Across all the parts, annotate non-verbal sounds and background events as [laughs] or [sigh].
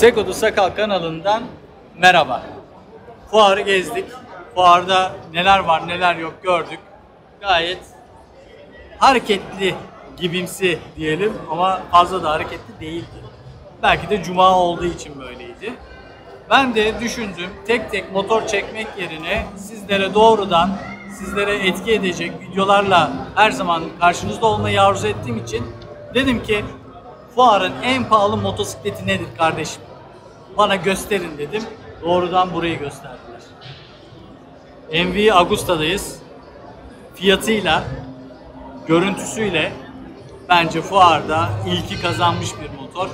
Sekodu Sakal kanalından merhaba. Fuarı gezdik. Fuarda neler var neler yok gördük. Gayet hareketli gibimsi diyelim ama fazla da hareketli değildi. Belki de cuma olduğu için böyleydi. Ben de düşündüm tek tek motor çekmek yerine sizlere doğrudan sizlere etki edecek videolarla her zaman karşınızda olmayı arzu ettiğim için dedim ki fuarın en pahalı motosikleti nedir kardeşim? Bana gösterin dedim. Doğrudan burayı gösterdiler. MV Agusta'dayız. Fiyatıyla, görüntüsüyle bence fuarda ilki kazanmış bir motor.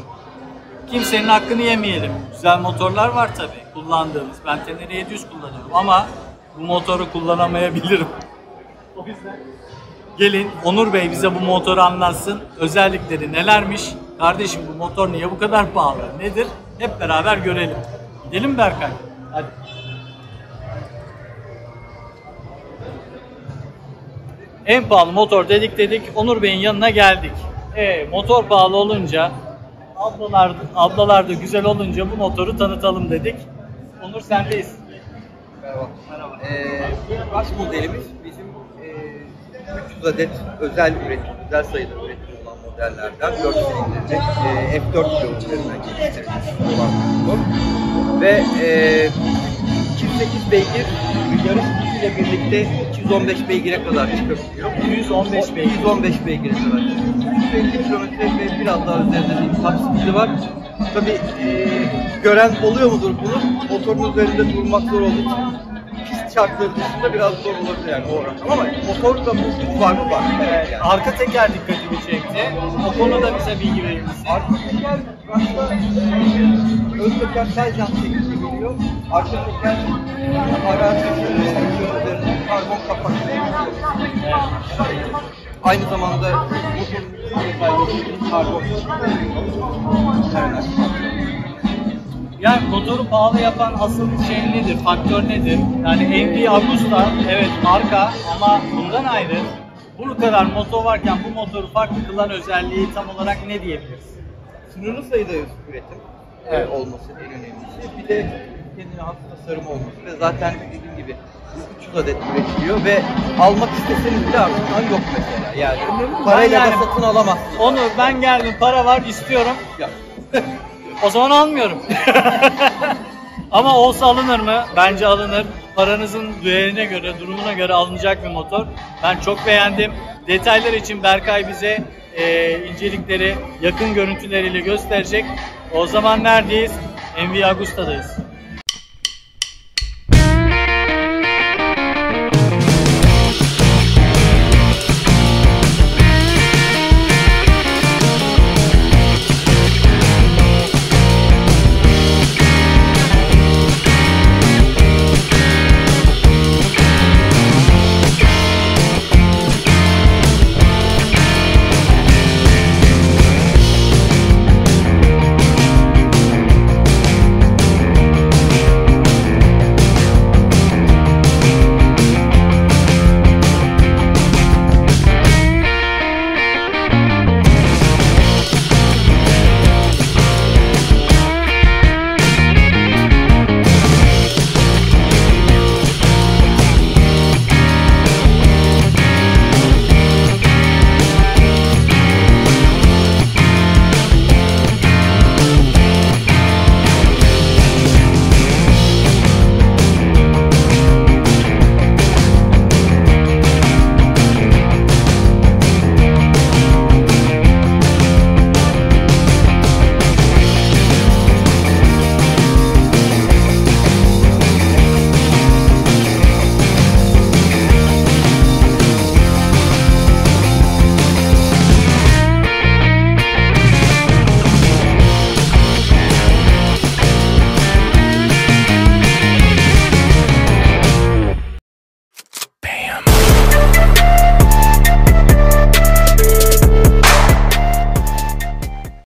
Kimsenin hakkını yemeyelim. Güzel motorlar var tabi kullandığımız. Ben Tenere 700 kullanıyorum ama bu motoru kullanamayabilirim. O yüzden gelin Onur Bey bize bu motoru anlatsın. Özellikleri nelermiş? Kardeşim bu motor niye bu kadar pahalı? Nedir? Hep beraber görelim. Gidelim Berkay. Hadi. En pahalı motor dedik dedik Onur Bey'in yanına geldik. E, motor pahalı olunca ablalar, ablalar da güzel olunca bu motoru tanıtalım dedik. Onur sendeyiz. Merhaba. Merhaba. Ee, baş modelimiz bizim e, 300 adet özel üretim, özel sayıda üretim modellerden 4 silindirli e, F4 bloğu üzerinden geliştirilmiş olan motor. Ve e, 208 beygir yarış gücüyle birlikte 215 beygire kadar çıkabiliyor. 215 beygir. 215 beygire kadar. 150 kilometre ve biraz daha üzerinde bir speed'i var. Tabi gören oluyor mudur bunu? Motorun üzerinde durmak zor olduğu için şartları dışında biraz zor olabilir yani o rakam ama motorda bu var mı var? Evet yani. Arka teker dikkatimi çekti. O konuda bize bilgi verir misin? Arka teker başta ön teker tel jant şeklinde geliyor. Arka teker araç üzerinde karbon kapaklı. Aynı zamanda motorun karbon. Yani motoru pahalı yapan asıl şey nedir? Faktör nedir? Yani MV Agusta evet marka ama bundan ayrı bu kadar motor varken bu motoru farklı kılan özelliği tam olarak ne diyebiliriz? Sınırlı sayıda üretim Evet. e, olması en önemlisi. Bir de kendine has tasarım olması ve zaten dediğim gibi 300 adet üretiliyor ve almak isteseniz bile artık yok mesela. Yani parayla Yani- da satın alamazsınız. Onur ben geldim para var istiyorum. Ya. [laughs] O zaman almıyorum. [laughs] Ama olsa alınır mı? Bence alınır. Paranızın değerine göre, durumuna göre alınacak bir motor. Ben çok beğendim. Detaylar için Berkay bize e, incelikleri yakın görüntüleriyle gösterecek. O zaman neredeyiz? MV Agusta'dayız.